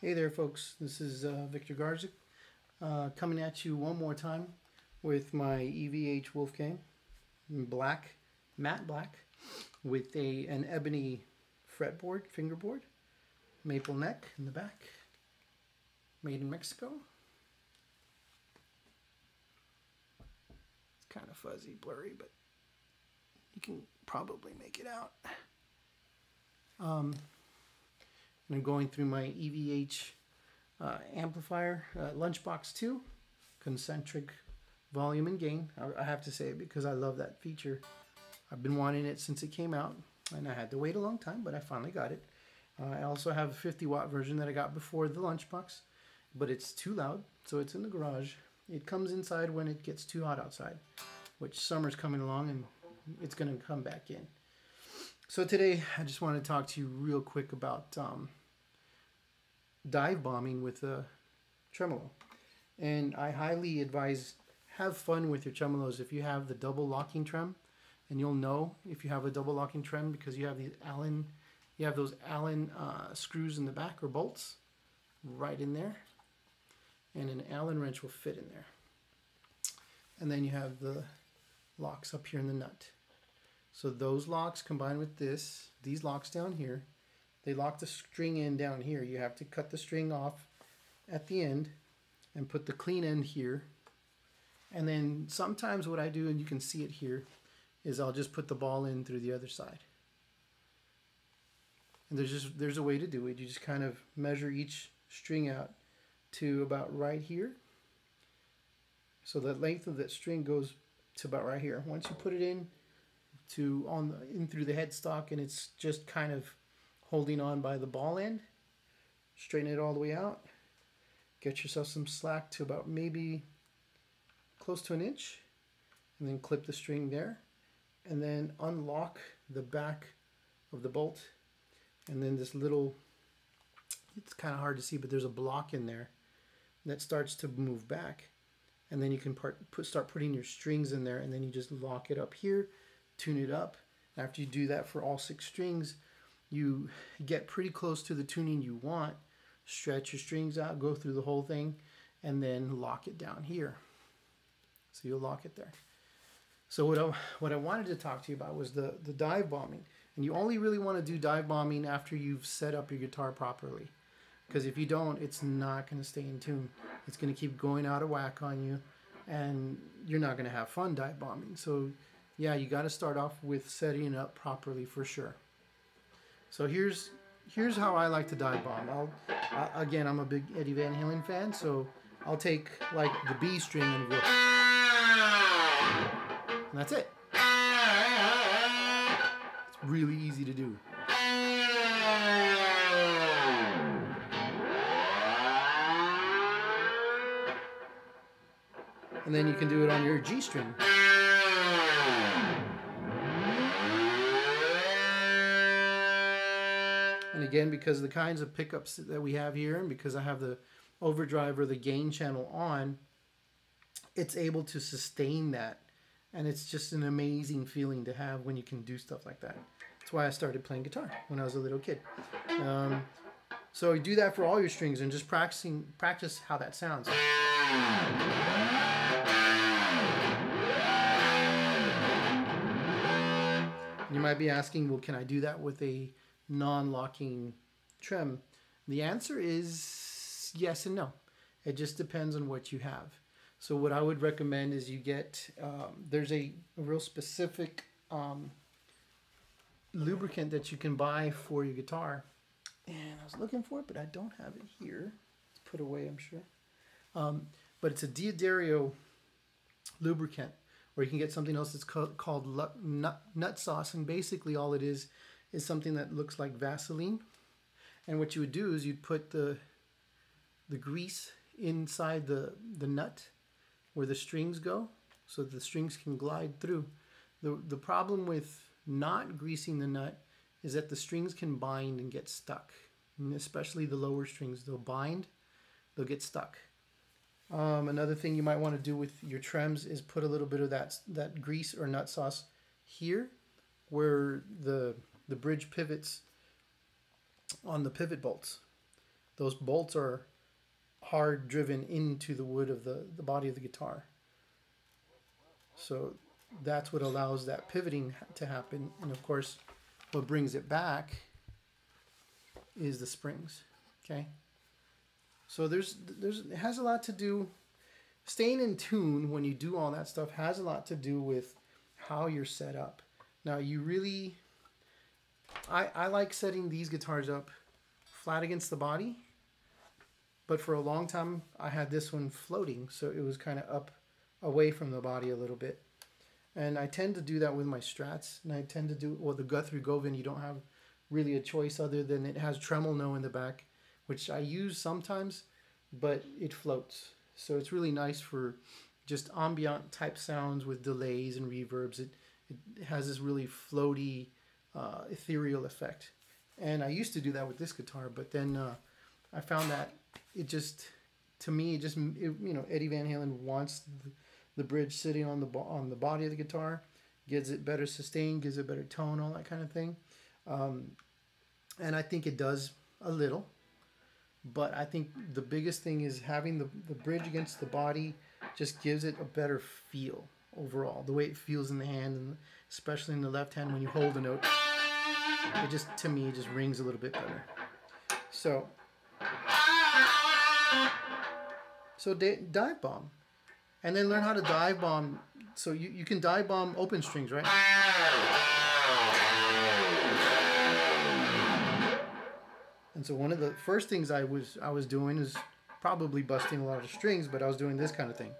Hey there, folks. This is uh, Victor Garzik uh, coming at you one more time with my EVH Wolfgang black, matte black, with a an ebony fretboard, fingerboard, maple neck in the back, made in Mexico. It's kind of fuzzy, blurry, but you can probably make it out. Um, and I'm going through my EVH uh, amplifier, uh, Lunchbox 2, concentric volume and gain. I, I, have to say it because I love that feature. I've been wanting it since it came out, and I had to wait a long time, but I finally got it. Uh, I also have a 50 watt version that I got before the Lunchbox, but it's too loud, so it's in the garage. It comes inside when it gets too hot outside, which summer's coming along and it's going to come back in. So today I just want to talk to you real quick about um, dive bombing with a tremolo. And I highly advise have fun with your tremolos if you have the double locking trem. And you'll know if you have a double locking trem because you have the Allen you have those Allen uh, screws in the back or bolts right in there. And an Allen wrench will fit in there. And then you have the locks up here in the nut so those locks combined with this these locks down here they lock the string in down here you have to cut the string off at the end and put the clean end here and then sometimes what I do, and you can see it here, is I'll just put the ball in through the other side. And there's just there's a way to do it. You just kind of measure each string out to about right here. So the length of that string goes to about right here. Once you put it in to on in through the headstock and it's just kind of holding on by the ball end, straighten it all the way out. Get yourself some slack to about maybe close to an inch and then clip the string there and then unlock the back of the bolt. And then this little it's kind of hard to see but there's a block in there that starts to move back. And then you can part, put, start putting your strings in there and then you just lock it up here tune it up after you do that for all six strings you get pretty close to the tuning you want stretch your strings out go through the whole thing and then lock it down here so you'll lock it there. So what I, what I wanted to talk to you about was the, the dive bombing. And you only really want to do dive bombing after you've set up your guitar properly. Because if you don't, it's not going to stay in tune. It's going to keep going out of whack on you. And you're not going to have fun dive bombing. So yeah, you got to start off with setting up properly for sure. So here's here's how I like to dive bomb. I'll, again, I'm a big Eddie Van Halen fan, so I'll take like the B string and go. And that's it. It's really easy to do. And then you can do it on your G string. Again, because the kinds of pickups that we have here, and because I have the overdrive or the gain channel on, it's able to sustain that and it's just an amazing feeling to have when you can do stuff like that. That's why I started playing guitar when I was a little kid. Um, so do that for all your strings and just practicing practice how that sounds. You might be asking, well, can I do that with a non-locking trem? The answer is yes and no. It just depends on what you have. So what I would recommend is you get um, there's a, real specific um, lubricant that you can buy for your guitar, and I was looking for it, but I don't have it here. It's put away, I'm sure. Um, but it's a D'Addario lubricant, or you can get something else that's called, called nut, nut sauce, and basically all it is is something that looks like Vaseline. And what you would do is you'd put the the grease inside the the nut where the strings go so the strings can glide through. The, the problem with not greasing the nut is that the strings can bind and get stuck. And especially the lower strings, they'll bind, they'll get stuck. Um, another thing you might want to do with your trems is put a little bit of that, that grease or nut sauce here where the, the bridge pivots on the pivot bolts. those bolts are hard driven into the wood of the, the body of the guitar. So that's what allows that pivoting to happen. And of course, what brings it back is the springs. Okay. So there's there's it has a lot to do staying in tune when you do all that stuff has a lot to do with how you're set up. Now you really I I like setting these guitars up flat against the body. But for a long time I had this one floating, so it was kind of up away from the body a little bit. And I tend to do that with my strats, and I tend to do well the Guthrie Govan. You don't have really a choice other than it has tremolo in the back, which I use sometimes, but it floats. So it's really nice for just ambient type sounds with delays and reverbs. It it has this really floaty, uh, ethereal effect. And I used to do that with this guitar, but then uh, I found that it just, to me, it just it, you know Eddie Van Halen wants. The, the bridge sitting on the on the body of the guitar, gives it better sustain, gives it better tone, all that kind of thing. Um, and I think it does a little, but I think the biggest thing is having the, the bridge against the body just gives it a better feel overall. The way it feels in the hand, and especially in the left hand when you hold a note, it just to me just rings a little bit better. So, so dive bomb and then learn how to dive bomb. So you, you can dive bomb open strings, right? And so one of the first things I was I was doing is probably busting a lot of strings, but I was doing this kind of thing.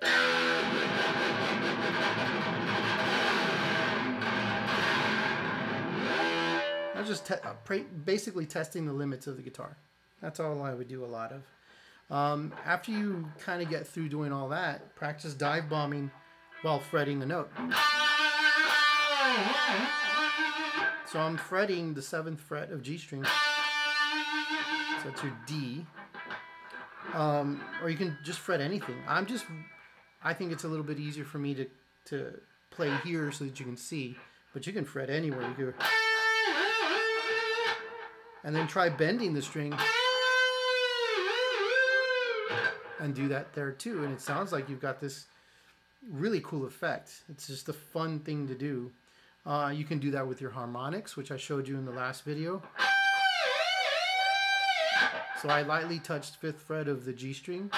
Just te basically testing the limits of the guitar. That's all I would do a lot of. Um, after you kind of get through doing all that, practice dive bombing while fretting a note. So I'm fretting the seventh fret of G string. So that's your D. Um, or you can just fret anything. I'm just, I think it's a little bit easier for me to, to play here so that you can see, but you can fret anywhere. You go, and then try bending the string and do that there too. And it sounds like you've got this really cool effect. It's just a fun thing to do. Uh, you can do that with your harmonics, which I showed you in the last video. So I lightly touched fifth fret of the G string.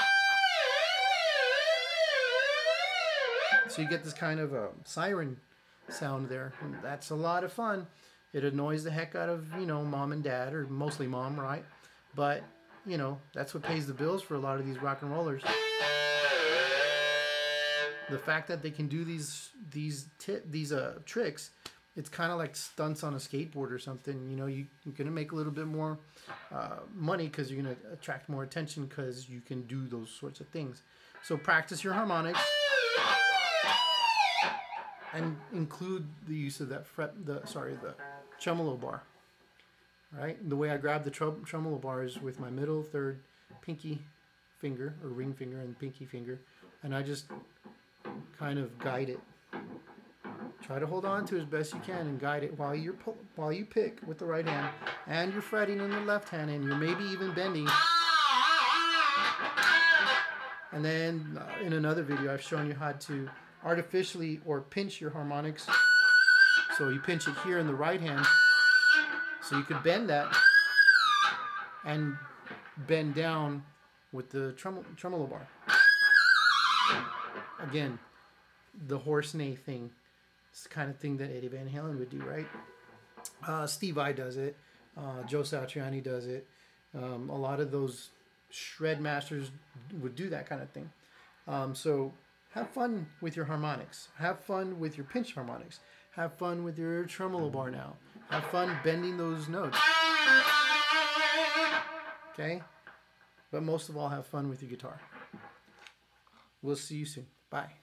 So you get this kind of a siren sound there. And that's a lot of fun. It annoys the heck out of, you know, mom and dad, or mostly mom, right? But you know, that's what pays the bills for a lot of these rock and rollers. The fact that they can do these these these uh tricks, it's kind of like stunts on a skateboard or something. You know, you, you're gonna make a little bit more uh, money because you're gonna attract more attention because you can do those sorts of things. So practice your harmonics and include the use of that fret the sorry the tremolo bar right? The way I grab the tremolo is with my middle, third, pinky finger or ring finger and pinky finger, and I just kind of guide it. Try to hold on to as best you can and guide it while you're while you pick with the right hand and you're fretting in the left hand and you're maybe even bending. And then uh, in another video, I've shown you how to artificially or pinch your harmonics. So you pinch it here in the right hand so you could bend that and bend down with the tremolo, bar. Again, the horse neigh thing. It's the kind of thing that Eddie Van Halen would do, right? Uh, Steve Vai does it. Uh, Joe Satriani does it. Um, a lot of those shred masters would do that kind of thing. Um, so have fun with your harmonics. Have fun with your pinch harmonics. Have fun with your tremolo bar now. Have fun bending those notes. Okay? But most of all, have fun with your guitar. We'll see you soon. Bye.